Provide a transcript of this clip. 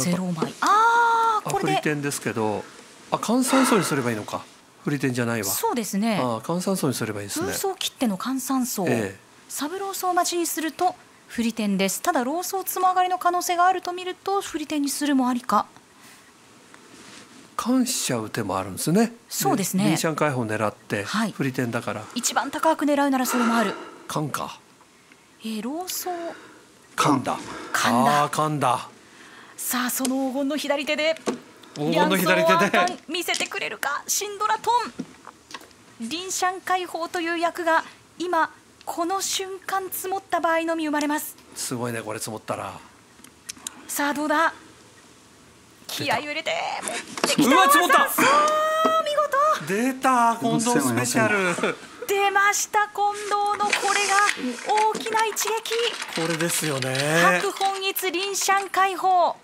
ゼロ枚。ああこれで。テンですけど。あ換算層にすればいいのか。フリテンじゃないわ。そうですね。あ換算層にすればいいですね。風層切っての換算層、えサブロー層待ちにするとフリテンです。ただローソーつも上がりの可能性があると見るとフリテンにするもありか。え換しちゃう手もあるんですね。そうですね。リンシャン解放狙って、はい。フリテンだから。一番高く狙うならそれもある。缶か。えー、ローソー缶だ。缶だ。あー缶ださあその黄金の左手で黄金の左手で。ン見せてくれるかシンドラトン。リンシャン解放という役が今この瞬間積もった場合のみ生まれます。すごいねこれ積もったら。さあどうだ？気合を入れて持うわ積もった。そう見事。出た近藤スペシャル。出ました近藤のこれが大きな一撃。これですよね。白本一臨シャン解放